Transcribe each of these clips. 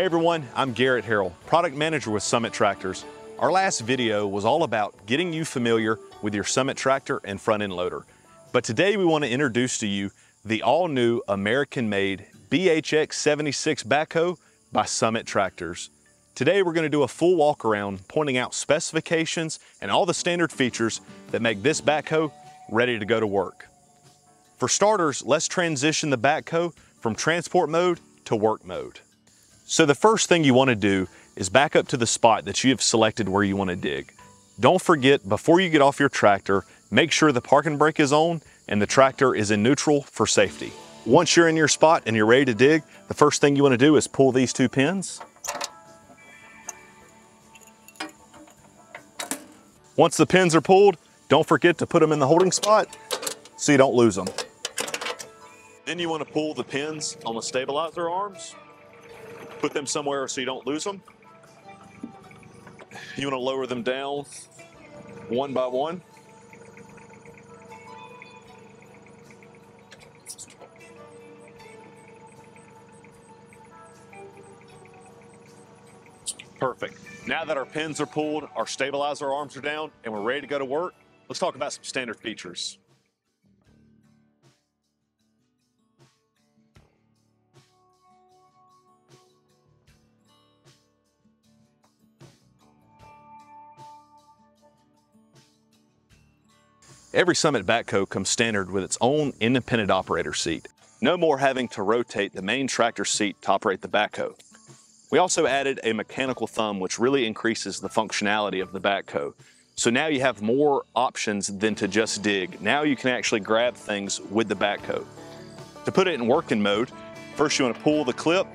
Hey everyone, I'm Garrett Harrell, product manager with Summit Tractors. Our last video was all about getting you familiar with your Summit tractor and front end loader. But today we want to introduce to you the all new American made BHX 76 backhoe by Summit Tractors. Today we're going to do a full walk around pointing out specifications and all the standard features that make this backhoe ready to go to work. For starters, let's transition the backhoe from transport mode to work mode. So the first thing you want to do is back up to the spot that you have selected where you want to dig. Don't forget, before you get off your tractor, make sure the parking brake is on and the tractor is in neutral for safety. Once you're in your spot and you're ready to dig, the first thing you want to do is pull these two pins. Once the pins are pulled, don't forget to put them in the holding spot so you don't lose them. Then you want to pull the pins on the stabilizer arms Put them somewhere so you don't lose them. You want to lower them down one by one. Perfect. Now that our pins are pulled, our stabilizer arms are down, and we're ready to go to work, let's talk about some standard features. Every Summit backhoe comes standard with its own independent operator seat. No more having to rotate the main tractor seat to operate the backhoe. We also added a mechanical thumb which really increases the functionality of the backhoe. So now you have more options than to just dig. Now you can actually grab things with the backhoe. To put it in working mode, first you want to pull the clip,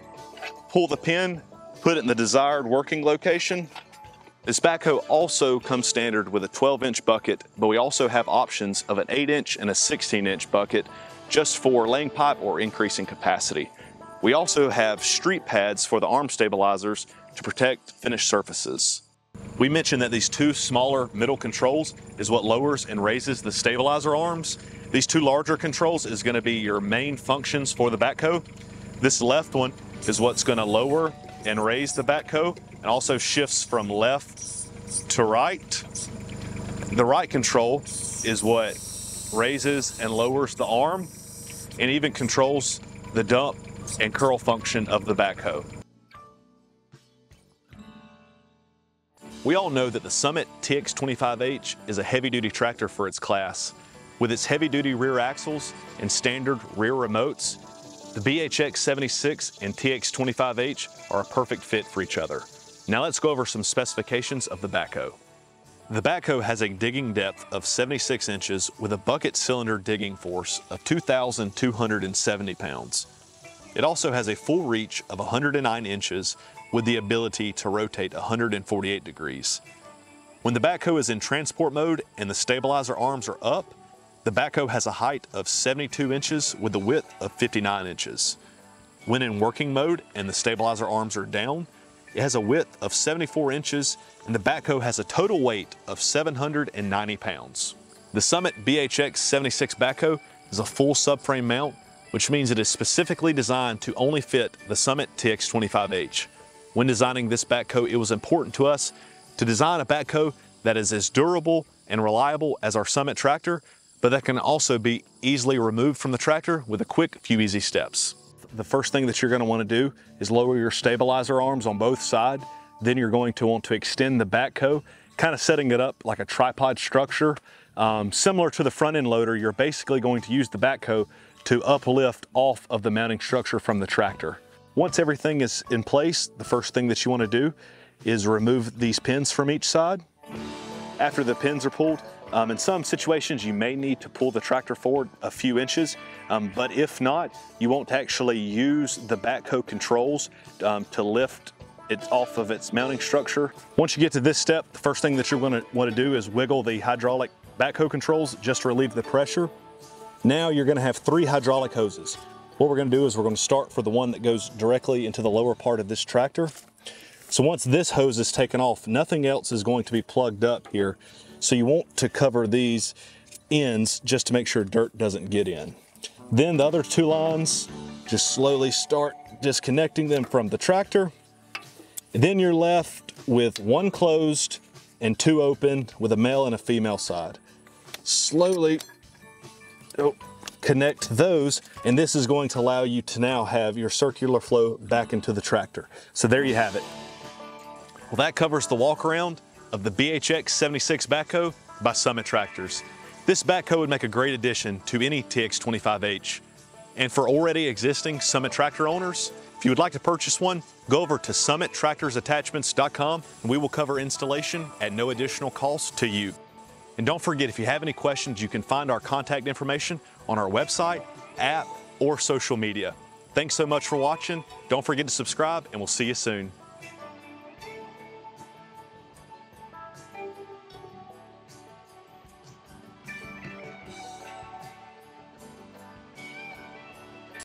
pull the pin, put it in the desired working location, this backhoe also comes standard with a 12 inch bucket, but we also have options of an 8 inch and a 16 inch bucket just for laying pipe or increasing capacity. We also have street pads for the arm stabilizers to protect finished surfaces. We mentioned that these two smaller middle controls is what lowers and raises the stabilizer arms. These two larger controls is gonna be your main functions for the backhoe. This left one is what's gonna lower and raise the backhoe and also shifts from left to right. The right control is what raises and lowers the arm and even controls the dump and curl function of the backhoe. We all know that the Summit TX25H is a heavy-duty tractor for its class. With its heavy-duty rear axles and standard rear remotes, the BHX 76 and TX25H are a perfect fit for each other. Now let's go over some specifications of the backhoe. The backhoe has a digging depth of 76 inches with a bucket cylinder digging force of 2,270 pounds. It also has a full reach of 109 inches with the ability to rotate 148 degrees. When the backhoe is in transport mode and the stabilizer arms are up, the backhoe has a height of 72 inches with a width of 59 inches. When in working mode and the stabilizer arms are down, it has a width of 74 inches and the backhoe has a total weight of 790 pounds. The Summit BHX 76 backhoe is a full subframe mount, which means it is specifically designed to only fit the Summit TX25H. When designing this backhoe, it was important to us to design a backhoe that is as durable and reliable as our Summit tractor, but that can also be easily removed from the tractor with a quick few easy steps the first thing that you're gonna to want to do is lower your stabilizer arms on both sides. Then you're going to want to extend the backhoe, kind of setting it up like a tripod structure. Um, similar to the front end loader, you're basically going to use the backhoe to uplift off of the mounting structure from the tractor. Once everything is in place, the first thing that you want to do is remove these pins from each side. After the pins are pulled, um, in some situations, you may need to pull the tractor forward a few inches, um, but if not, you won't actually use the backhoe controls um, to lift it off of its mounting structure. Once you get to this step, the first thing that you're gonna wanna do is wiggle the hydraulic backhoe controls just to relieve the pressure. Now you're gonna have three hydraulic hoses. What we're gonna do is we're gonna start for the one that goes directly into the lower part of this tractor. So once this hose is taken off, nothing else is going to be plugged up here. So you want to cover these ends just to make sure dirt doesn't get in. Then the other two lines, just slowly start disconnecting them from the tractor. Then you're left with one closed and two open with a male and a female side. Slowly oh, connect those and this is going to allow you to now have your circular flow back into the tractor. So there you have it. Well, that covers the walk around of the BHX 76 backhoe by Summit Tractors. This backhoe would make a great addition to any TX25H. And for already existing Summit Tractor owners, if you would like to purchase one, go over to summittractorsattachments.com and we will cover installation at no additional cost to you. And don't forget, if you have any questions, you can find our contact information on our website, app, or social media. Thanks so much for watching. Don't forget to subscribe, and we'll see you soon.